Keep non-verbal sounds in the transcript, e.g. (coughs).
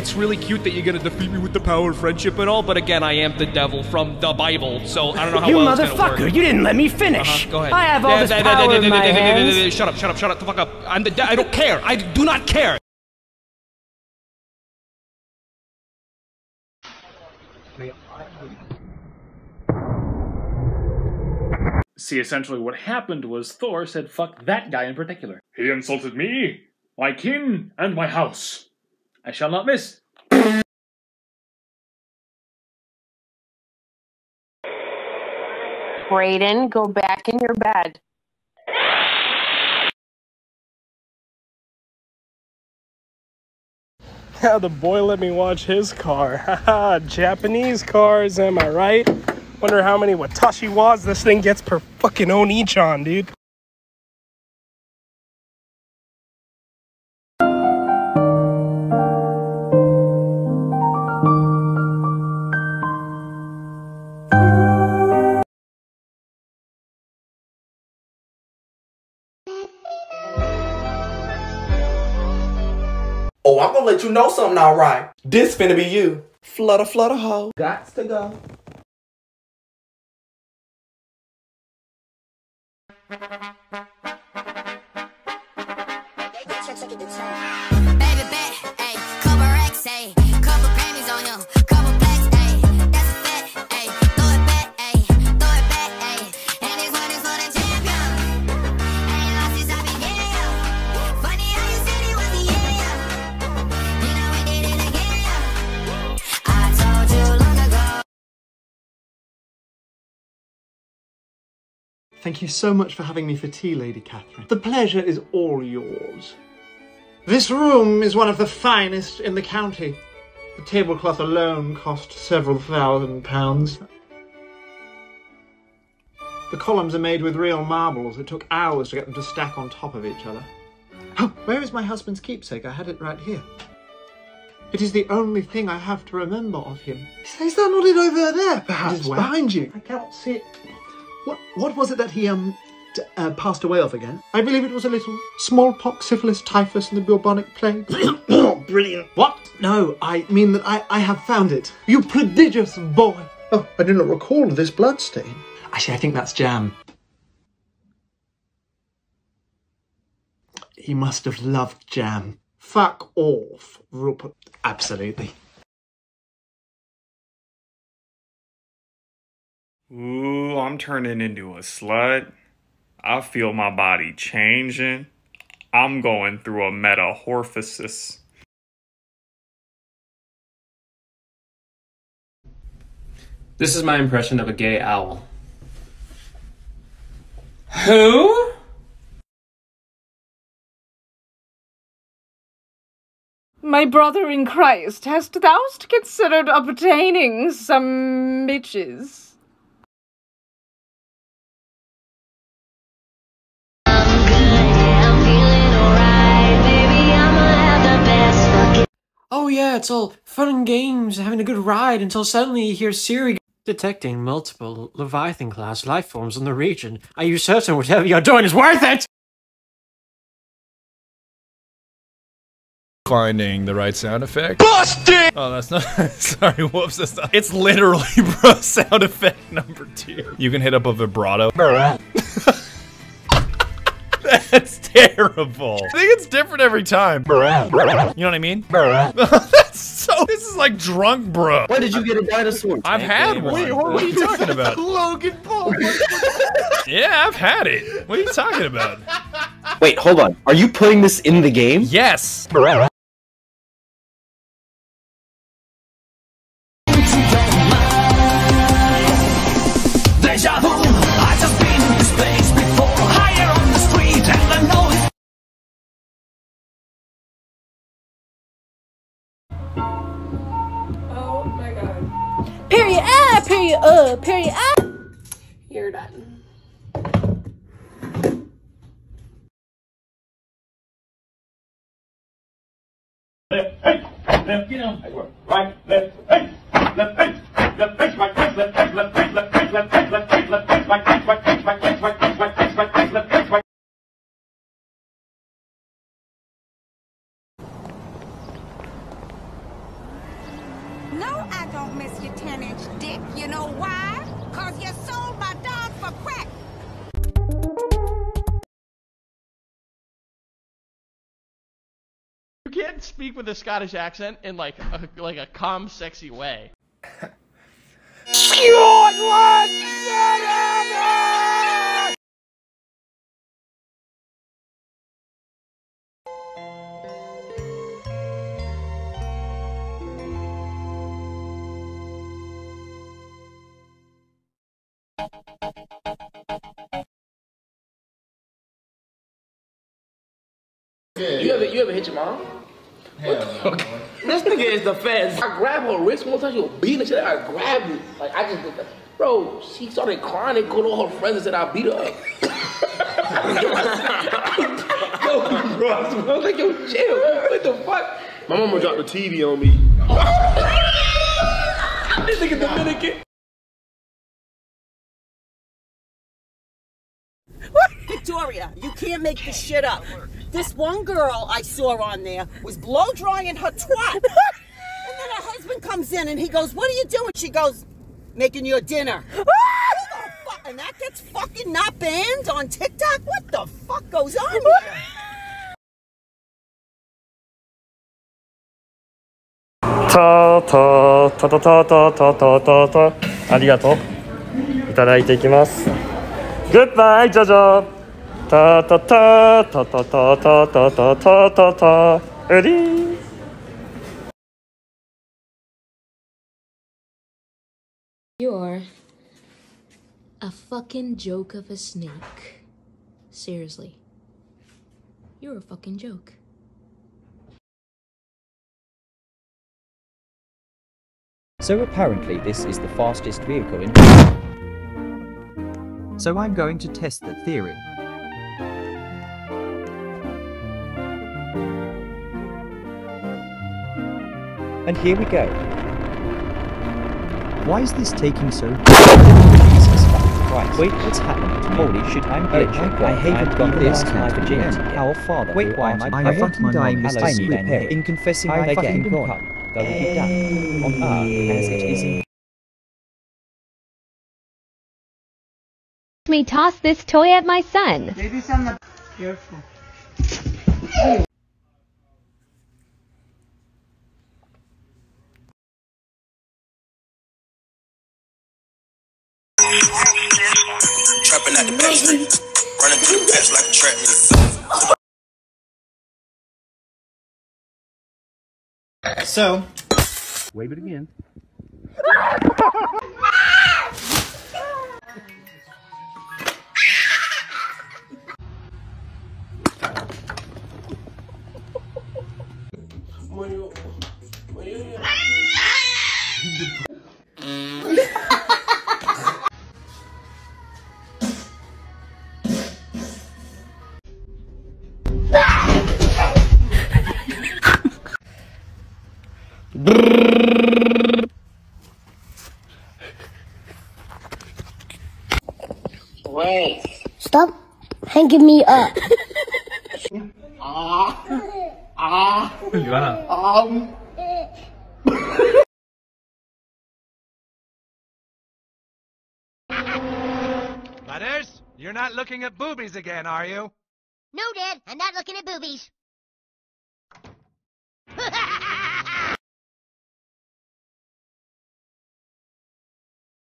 It's really cute that you're gonna defeat me with the power of friendship and all, but again, I am the devil from the Bible, so I don't know how You well it's gonna motherfucker, work. you didn't let me finish. Uh-huh, Go ahead. I have all Da- this da- da- power in my hands. da- da- Shut up, shut up, shut up the fuck up. I'm the. de- I don't care. I do not care. See, essentially what happened was Thor said fuck that guy in particular. He insulted me, my kin, and my house. I shall not miss. Brayden, go back in your bed. (laughs) Yeah, the boy let me watch his car. Haha, (laughs) Japanese cars, am I right? Wonder how many Watashi watts this thing gets per fucking Onichan, dude. Oh, I'm gonna let you know something alright. This finna be you. Flutter, flutter, ho. Gots to go. Baby bet, Thank you so much for having me for tea, Lady Catherine. The pleasure is all yours. This room is one of the finest in the county. The tablecloth alone cost several thousand pounds. The columns are made with real marbles. It took hours to get them to stack on top of each other. Oh, where is my husband's keepsake? I had it right here. It is the only thing I have to remember of him. Is that not it over there, perhaps, behind you? I cannot see it. What, what was it that he um d- uh, passed away of again? I believe it was a little smallpox, syphilis, typhus, and the bubonic plague. (coughs) (coughs) brilliant! What? No, I mean that I, I have found it. You prodigious boy! Oh, I do not recall this bloodstain. Actually, I think that's jam. He must have loved jam. Fuck off, Rupert. Absolutely. Ooh, I'm turning into a slut. I feel my body changing. I'm going through a metamorphosis. This is my impression of a gay owl. Who? My brother in Christ, hast thou considered obtaining some bitches? Yeah, it's all fun and games, having a good ride until suddenly you hear Siri detecting multiple Leviathan class life forms in the region. Are you certain whatever you're doing is worth it? Finding the right sound effect. Busted! Oh, that's not. (laughs) sorry, whoops. That's not. It's literally (laughs) bro sound effect number two. You can hit up a vibrato. (laughs) That's terrible. I think it's different every time. You know what I mean? (laughs) That's so. This is like drunk, bro. Why did you get a dinosaur? I've had one. Wait, what are you (laughs) talking about? (laughs) Logan Paul. Yeah, I've had it. What are you talking about? Wait, hold on. Are you putting this in the game? Yes. Oh my god. Period ah, period uh, period ah. You're done. Left, hey, left, you know, right, left, hey, left, hey, left, hey, right, right, left, hey, left, hey, left, hey, left, hey, left, hey, left, hey, right, right, right, right, right, know why? Cause you sold my dog for crack. You can't speak with a Scottish accent in like a, like a calm, sexy way. (laughs) You ever you ever hit your mom? Hell (laughs) Okay. This nigga is the feds. I grabbed her wrist one time, she was beating the shit. I grabbed it. Like I just did that. Bro, she started crying and called all her friends and said I beat her up. (laughs) (laughs) yo, bro, I was like, yo, chill. What the fuck? My mama dropped the TV on me. this nigga Dominican. Victoria, you can't make this shit up. This one girl I saw on there was blow drying her twat. and then her husband comes in and he goes, What are you doing? She goes, Making your dinner. (laughs) Who the fuck- and that gets fucking not banned on TikTok? What the fuck goes on here? たたたたたたたたたたありがとういただいていきます Goodbye, Jojo. Ta ta ta ta ta ta ta ta ta ta ta ta. Ready? You're a fucking joke of a snake. Seriously. You're a fucking joke. So apparently this is the fastest vehicle in... So I'm going to test the theory. And here we go. Why is this taking so Christ. Wait, what's happened to me? Holy shit, I'm oh, glitching. I haven't got this of virginity. How far Wait, why am I? I'm fucking dying this I repair. In confessing I fucking God. That will be done on earth as it is in me toss this toy at my son. Maybe some the careful. Trapping out the basement, running through the patch like a trap meet. So, wave it again. (laughs) Wait. Stop hanging give me up. (laughs) ah. Ah. Gimana? Um. Butters, you're not looking at boobies again, are you? No, Dad, I'm not looking at boobies. (laughs)